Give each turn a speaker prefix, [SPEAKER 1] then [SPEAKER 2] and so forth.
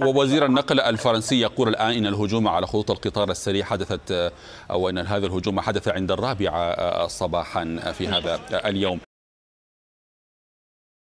[SPEAKER 1] ووزير النقل الفرنسي يقول الآن إن الهجوم على خطوط القطار السريع حدثت أو أن هذا الهجوم حدث عند الرابعة آه، صباحا في هذا اليوم.